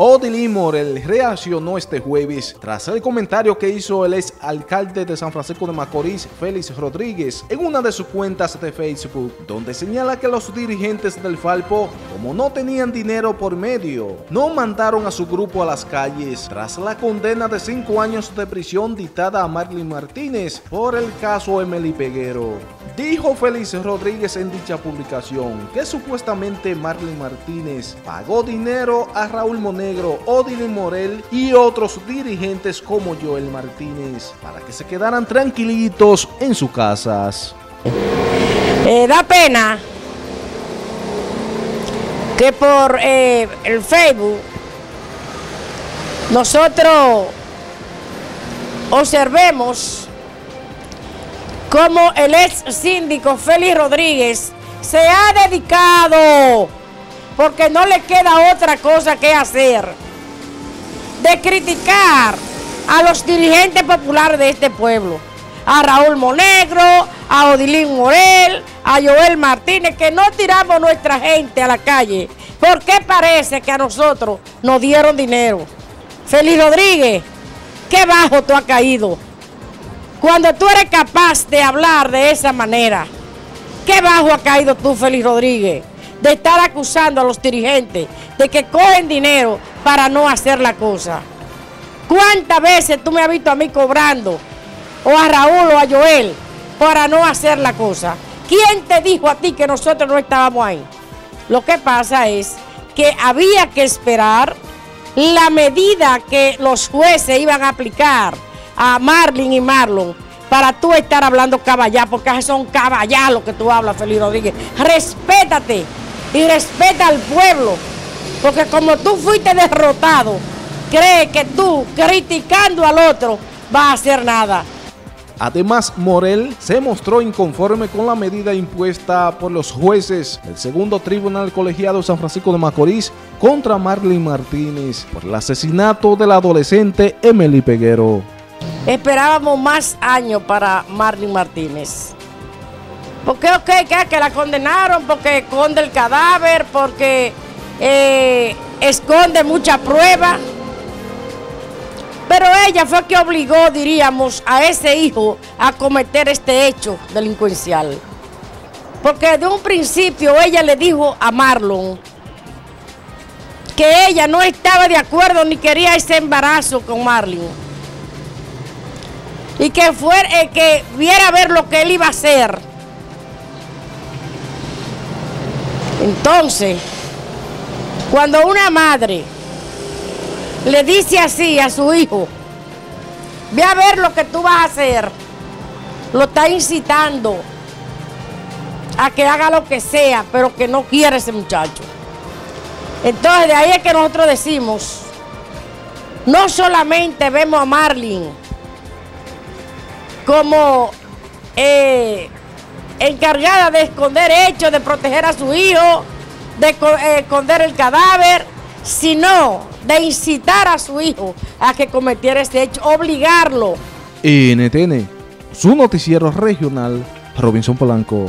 Odilín Morel reaccionó este jueves tras el comentario que hizo el ex alcalde de San Francisco de Macorís, Félix Rodríguez, en una de sus cuentas de Facebook, donde señala que los dirigentes del Falpo, como no tenían dinero por medio, no mandaron a su grupo a las calles tras la condena de cinco años de prisión dictada a Marlene Martínez por el caso Emily Peguero. Dijo Félix Rodríguez en dicha publicación que supuestamente Marlene Martínez pagó dinero a Raúl Monero Negro, Odile Morel y otros dirigentes como Joel Martínez para que se quedaran tranquilitos en sus casas. Eh, da pena que por eh, el Facebook nosotros observemos cómo el ex síndico Félix Rodríguez se ha dedicado porque no le queda otra cosa que hacer de criticar a los dirigentes populares de este pueblo, a Raúl Monegro, a Odilín Morel, a Joel Martínez, que no tiramos nuestra gente a la calle, porque parece que a nosotros nos dieron dinero. Feliz Rodríguez, qué bajo tú has caído. Cuando tú eres capaz de hablar de esa manera, qué bajo ha caído tú, Feliz Rodríguez de estar acusando a los dirigentes de que cogen dinero para no hacer la cosa. ¿Cuántas veces tú me has visto a mí cobrando, o a Raúl o a Joel, para no hacer la cosa? ¿Quién te dijo a ti que nosotros no estábamos ahí? Lo que pasa es que había que esperar la medida que los jueces iban a aplicar a Marlin y Marlon para tú estar hablando caballá, porque son caballá lo que tú hablas, Feliz Rodríguez. Respétate y respeta al pueblo, porque como tú fuiste derrotado, cree que tú, criticando al otro, vas a hacer nada. Además, Morel se mostró inconforme con la medida impuesta por los jueces del segundo tribunal colegiado San Francisco de Macorís contra Marlene Martínez por el asesinato del adolescente Emily Peguero. Esperábamos más años para Marlene Martínez. Porque, ok, que, la condenaron porque esconde el cadáver, porque eh, esconde mucha prueba. Pero ella fue que obligó, diríamos, a ese hijo a cometer este hecho delincuencial. Porque de un principio ella le dijo a Marlon que ella no estaba de acuerdo ni quería ese embarazo con Marlon. Y que, fuera, eh, que viera ver lo que él iba a hacer. Entonces, cuando una madre le dice así a su hijo, ve a ver lo que tú vas a hacer, lo está incitando a que haga lo que sea, pero que no quiere ese muchacho. Entonces de ahí es que nosotros decimos, no solamente vemos a Marlin como eh, encargada de esconder hechos, de proteger a su hijo, de eh, esconder el cadáver, sino de incitar a su hijo a que cometiera este hecho, obligarlo. NTN, su noticiero regional, Robinson Polanco.